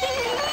Thank you.